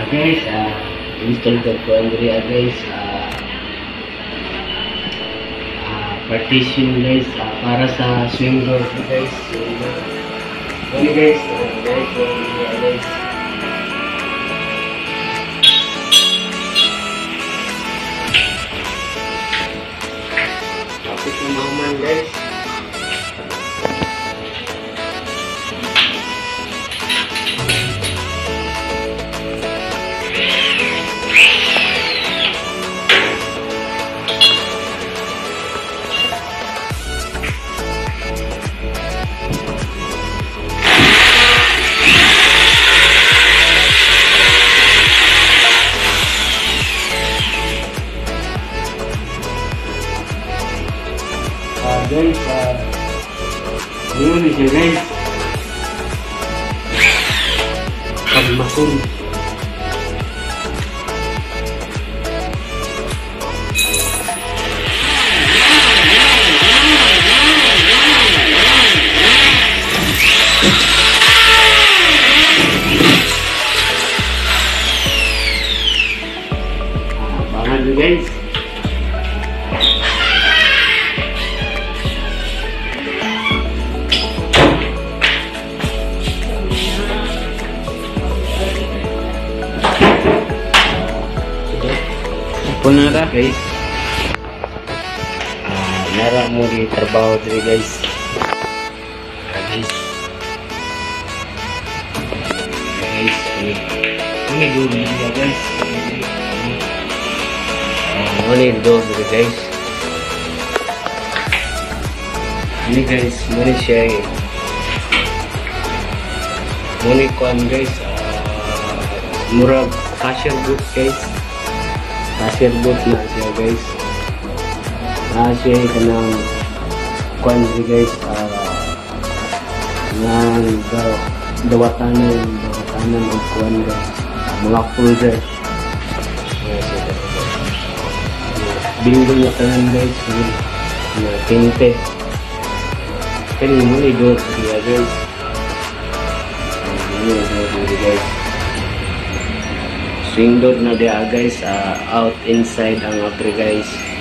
Ah, guys, ah, install ko Andrea guys. Ah, ah, partition guys ah, para sa swing door ko, guys. Swing door. Ano guys? Ah, guys, yeah, guys. Tapos yung guys. Guys, ah, yun siya guys. Pagmasun. Ah, Bangan nyo guys. Puno na ta. guys. Ah, nara mo di trabaho diri guys. Ah, guys. Guys, ini dulu dia guys. Ini dulu diri guys. Ini guys, muna siya eh. Muna kuan guys. Ah, murag cashier booth guys. Cashier booth na siya guys. Na siya kanang kuan diri guys. Ah, nang daw dawatanan dawatanan ang kuan guys. Ah, mga folder. Ayan siya, guys. Bingo niya tanan guys. Yun. Na tinte. Kani mo ni do siya guys. Ini do guys. Swing door na dia guys. ah, out inside ang apre guys.